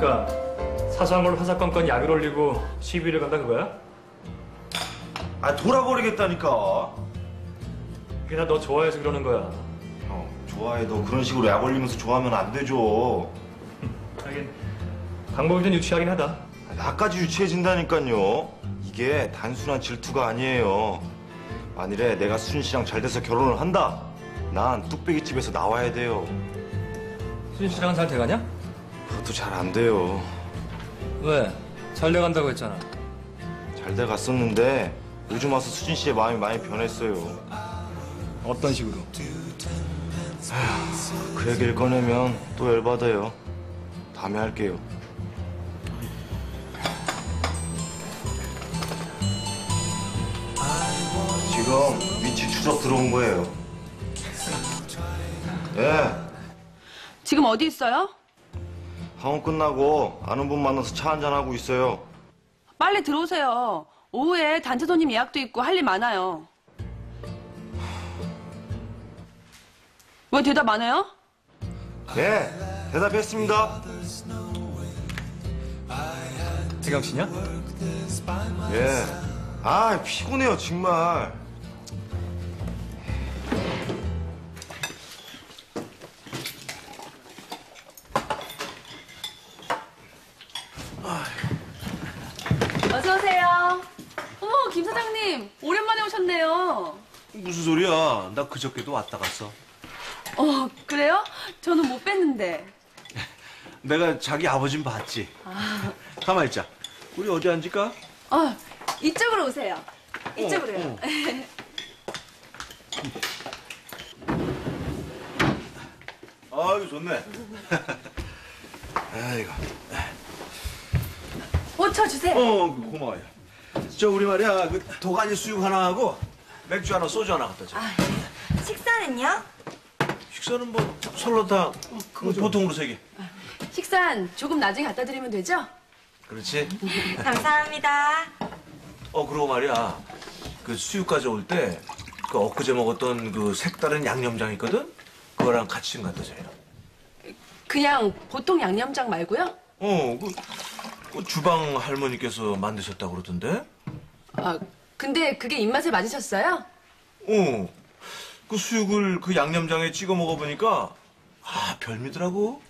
그러니까 사소한 걸로 화사 건건 약을 올리고 시비를 건다 그거야? 아 돌아버리겠다니까. 그게 다 너 좋아해서 그러는 거야. 형 좋아해 너 그런 식으로 약 올리면서 좋아하면 안 되죠. 하긴 방법이 좀 유치하긴 하다. 아, 나까지 유치해진다니까요. 이게 단순한 질투가 아니에요. 만일에 내가 수진 씨랑 잘 돼서 결혼을 한다. 난 뚝배기 집에서 나와야 돼요. 수진 씨랑은 잘 돼가냐? 그것도 잘 안 돼요. 왜? 잘 돼간다고 했잖아. 잘 돼갔었는데 요즘 와서 수진 씨의 마음이 많이 변했어요. 어떤 식으로? 그 얘기를 꺼내면 또 열받아요. 다음에 할게요. 지금 위치 추적 들어온 거예요. 예, 지금 어디 있어요? 방업 끝나고 아는 분 만나서 차 한잔 하고 있어요. 빨리 들어오세요. 오후에 단체 손님 예약도 있고 할 일 많아요. 왜 대답 안 해요? 네, 대답했습니다. 태경 씨냐? 예. 아, 피곤해요, 정말. 김 사장님 오랜만에 오셨네요. 무슨 소리야? 나 그저께도 왔다 갔어. 어 그래요? 저는 못 뵀는데. 내가 자기 아버진 봤지. 가만 있자. 우리 어디 앉을까? 어 이쪽으로 오세요. 이쪽으로요. 어, 어. 아이고 좋네. 아이고. 옷 쳐주세요. 어 고마워요. 저 우리 말이야 그 도가니 수육 하나 하고 맥주 하나 소주 하나 갖다 줘. 식사는요? 식사는 뭐 설렁탕 그 보통으로 세 개. 식사는 조금 나중에 갖다 드리면 되죠? 그렇지? 감사합니다. 어 그러고 말이야 그 수육 가져올 때 그 엊그제 먹었던 그 색다른 양념장 있거든? 그거랑 같이 좀 갖다 줘요. 그냥 보통 양념장 말고요. 어, 그, 그 주방 할머니께서 만드셨다고 그러던데? 아 근데 그게 입맛에 맞으셨어요? 어, 그 수육을 그 양념장에 찍어 먹어보니까, 아, 별미더라고.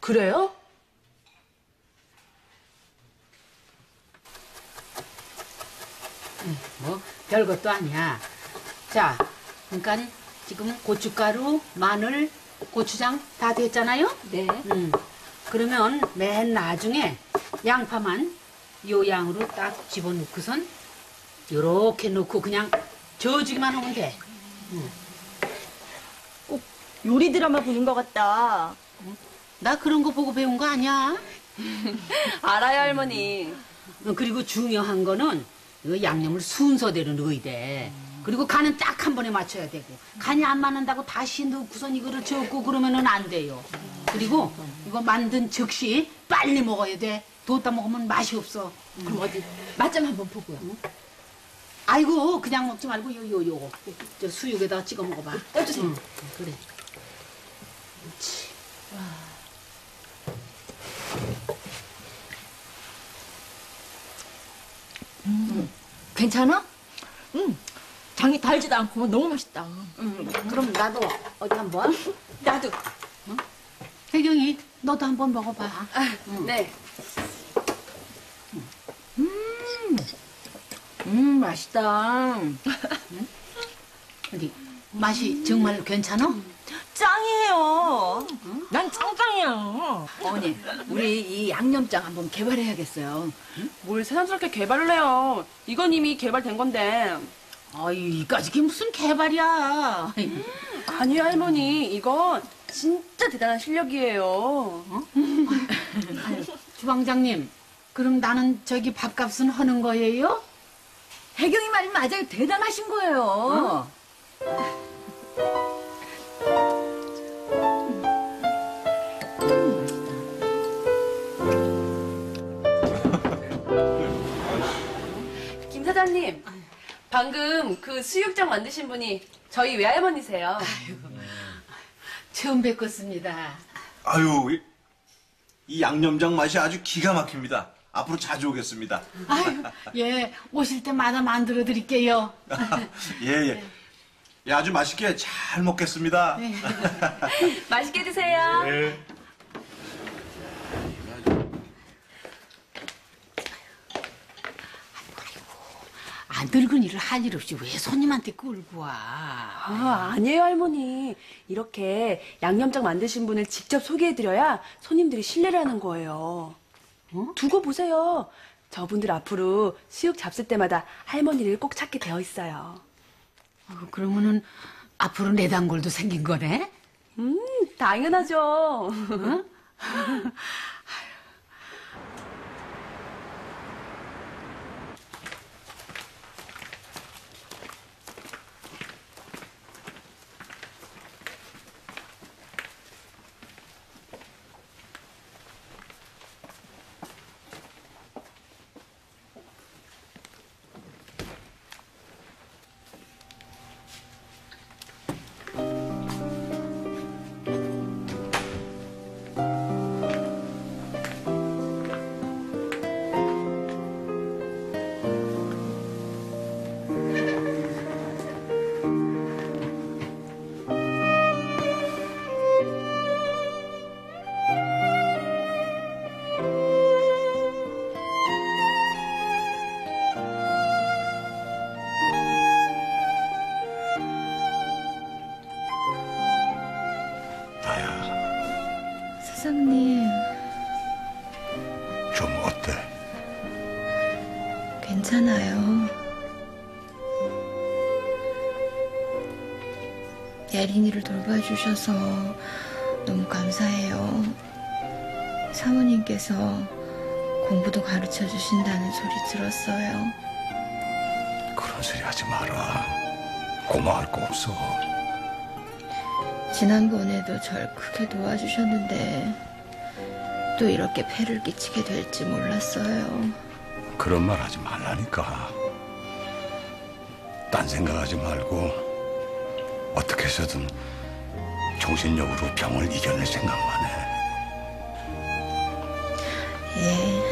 그래요? 뭐 별것도 아니야. 자, 그러니까 지금 고춧가루, 마늘, 고추장 다 됐잖아요. 네. 음. 그러면 맨 나중에 양파만 요 양으로 딱 집어넣고선 요렇게 넣고 그냥 저어주기만 하면 돼. 요리 드라마 보는 것 같다. 나 그런 거 보고 배운 거 아니야. 알아요 할머니. 어, 그리고 중요한 거는 이 양념을 순서대로 넣어야 돼. 그리고 간은 딱 한 번에 맞춰야 되고 간이 안 맞는다고 다시 넣고선 이거를 저고 그러면은 안 돼요. 그리고 이거 만든 즉시 빨리 먹어야 돼. 뒀다 먹으면 맛이 없어. 그럼 어디 맛 좀 한번 보고요. 아이고 그냥 먹지 말고 요 요 요거 저 수육에다가 찍어 먹어봐. 떠주세요. 응, 그래. 그렇지. 괜찮아? 응. 장이 달지도 않고 너무 맛있다. 응, 그럼 나도 어디 한번. 나도. 혜경이 너도 한번 먹어봐. 네. 음, 맛있다. 어디 맛이 정말 괜찮아? 짱이에요. 난 짱짱이야. 어머니, 우리 이 양념장 한번 개발해야겠어요. 뭘 새삼스럽게 개발을 해요. 이건 이미 개발된 건데. 아이 이까지 게 무슨 개발이야. 아니요 할머니. 이건 진짜 대단한 실력이에요. 주방장님, 그럼 나는 저기 밥값은 하는 거예요? 혜경이 말이 맞아요. 대단하신 거예요. 김 사장님. 방금 그 수육장 만드신 분이 저희 외할머니세요. 처음 뵙겠습니다. 아유, 이- 이 양념장 맛이 아주 기가 막힙니다. 앞으로 자주 오겠습니다. 아유, 예, 오실 때마다 만들어 드릴게요. 예, 예. 예, 아주 맛있게 잘 먹겠습니다. 맛있게 드세요. 안 늙은 일을 할일 없이 왜 손님한테 끌고 와? 아, 아니에요, 할머니. 이렇게 양념장 만드신 분을 직접 소개해드려야 손님들이 신뢰를 하는 거예요. 두고 보세요. 저분들 앞으로 수육 잡술 때마다 할머니를 꼭 찾게 되어 있어요. 어, 그러면은 앞으로 내 단골도 생긴 거네? 음, 당연하죠. 나 좀 어때? 괜찮아요. 예린이를 돌봐주셔서 너무 감사해요. 사모님께서 공부도 가르쳐 주신다는 소리 들었어요. 그런 소리 하지 마라. 고마울 거 없어. 지난번에도 절 크게 도와주셨는데 또 이렇게 폐를 끼치게 될지 몰랐어요. 그런 말 하지 말라니까. 딴 생각하지 말고 어떻게 해서든 정신력으로 병을 이겨낼 생각만 해. 예.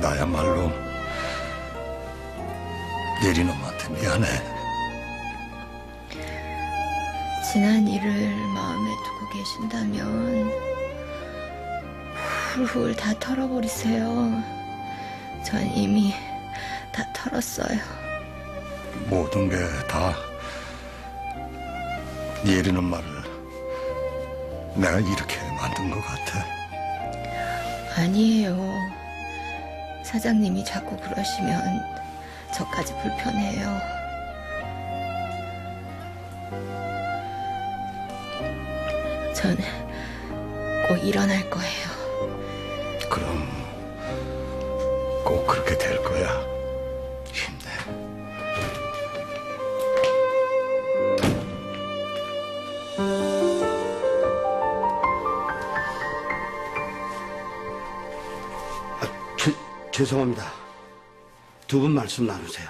나야말로 예린 엄마한테 미안해. 지난 일을 마음에 두고 계신다면 훌훌 다 털어버리세요. 전 이미 다 털었어요. 모든 게 다 예린 엄마를 내가 이렇게 만든 것 같아. 아니에요. 사장님이 자꾸 그러시면 저까지 불편해요. 전 꼭 일어날 거예요. 그럼 꼭 그렇게 될 거야. 힘내. 죄, 죄송합니다. 두 분 말씀 나누세요.